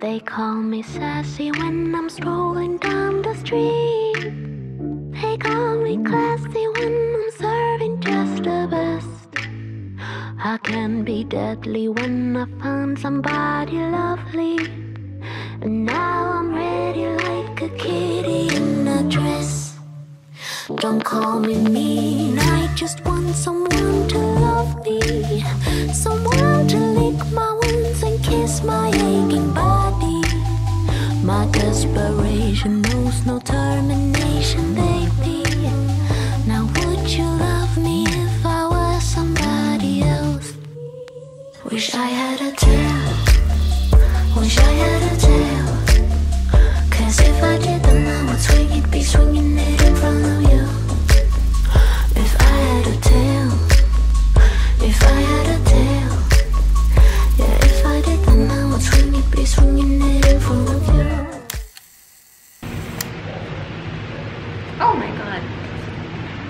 They call me sassy when I'm strolling down the street. They call me classy when I'm serving just the best. I can be deadly when I find somebody lovely. And now I'm ready like a kitty in a dress. Don't call me mean, just want someone to love me. Someone to lick my wounds and kiss my aching body. My desperation knows no termination, baby. Now, would you love me if I was somebody else? Wish I had a tail. Wish I had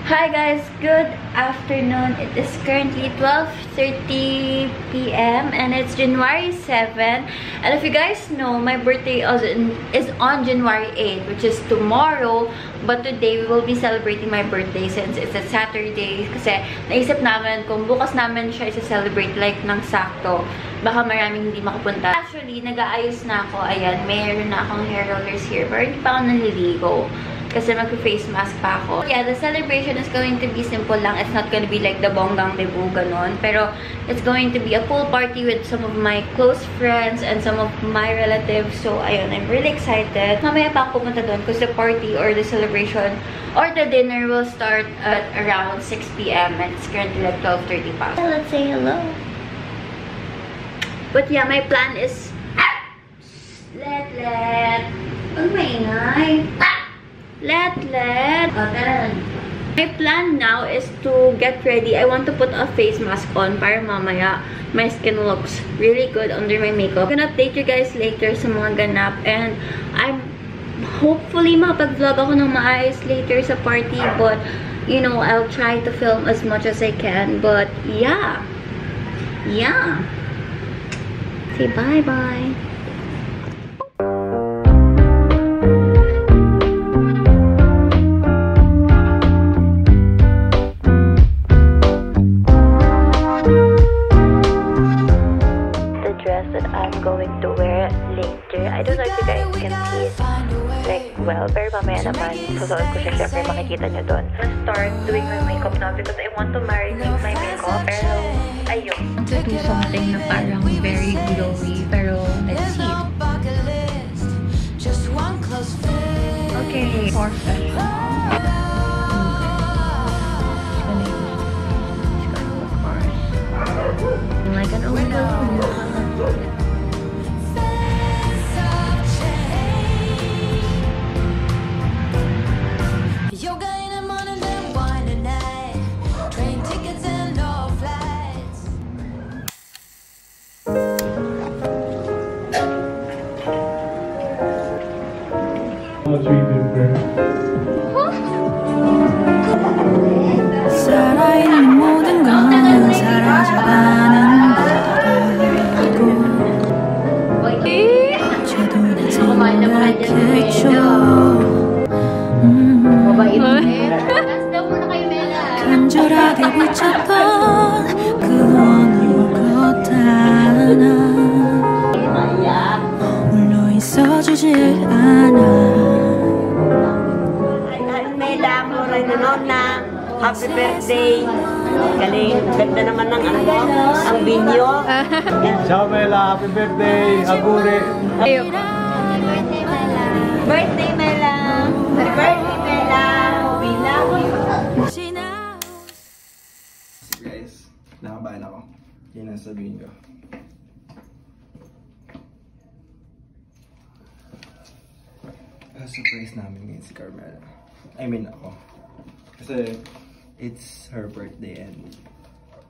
Hi guys, good afternoon. It is currently 12.30 p.m. and it's January 7. And if you guys know, my birthday is on- January 8, which is tomorrow. But today, we will be celebrating my birthday since it's a Saturday. Kasi naisip namin kung bukas namin siya isa-celebrate like ng sakto, baka maraming hindi makapunta. Actually, nag-aayos na ako. Ayan, mayroon na akong hair rollers here. Pero hindi pa ako naliligo kasi mag-face mask pa ako. Yeah, the celebration is going to be simple lang. It's not going to be like the bonggang debut, ganon. Pero it's going to be a pool party with some of my close friends and some of my relatives. So, ayun, I'm really excited. Mamaya pa ako pumunta doon because the party or the celebration or the dinner will start at around 6 p.m. and it's currently like 12.30 pa. So, let's say hello. But yeah, my plan is... Let, let. Ang maingay. Let, let. Tara. My plan now is to get ready. I want to put a face mask on para mamaya my skin looks really good under my makeup. I'm gonna update you guys later sa mga ganap and I'm hopefully makapag-vlog ako ng maayos later sa party but you know, I'll try to film as much as I can but yeah. Yeah. Say bye-bye. Well, pero mamaya naman susuot ko siya syempre makikita nyo doon. I'm start doing my makeup now because I want to marinate my makeup pero ayun. to do something na parang very glowy, pero let's see. Okay, for fashion. Like an old happy birthday. Galing, ganda naman ng ano, ang binyo. Ciao Mela, happy birthday! Agure! Birthday, Mela! Happy birthday, Mela! We love you! guys, nakabahan ako. Yan ang sabihin ko. Ah, surprise namin ngayon si Carmela. I mean ako. Kasi it's her birthday and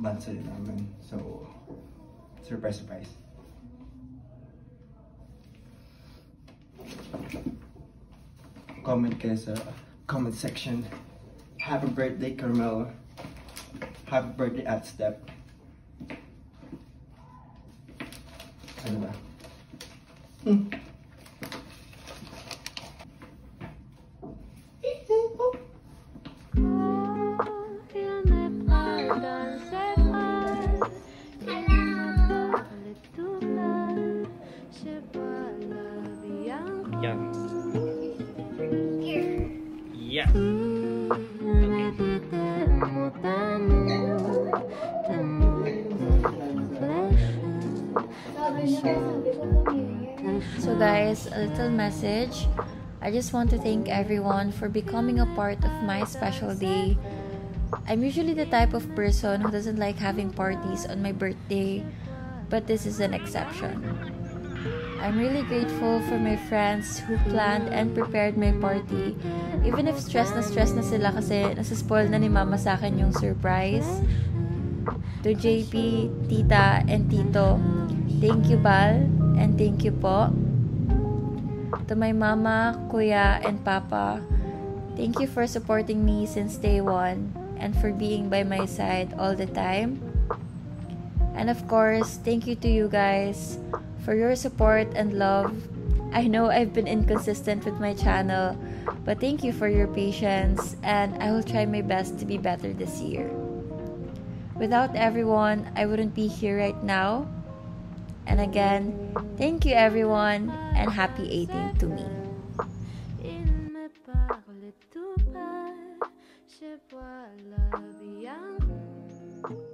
bansa din namin. So, surprise, surprise. Comment kayo sa comment section. Happy birthday, Carmela. Happy birthday at Step. So guys, a little message. I just want to thank everyone for becoming a part of my special day. I'm usually the type of person who doesn't like having parties on my birthday, but this is an exception. I'm really grateful for my friends who planned and prepared my party. Even if stress na stress na sila kasi nasaspoil na ni mama sa akin yung surprise. To JP, Tita, and Tito, thank you Bal, and thank you po. To my mama, kuya, and papa, thank you for supporting me since day one and for being by my side all the time. And of course, thank you to you guys for your support and love. I know I've been inconsistent with my channel, but thank you for your patience and I will try my best to be better this year. Without everyone, I wouldn't be here right now. And again, thank you everyone and happy 18 to me. Il me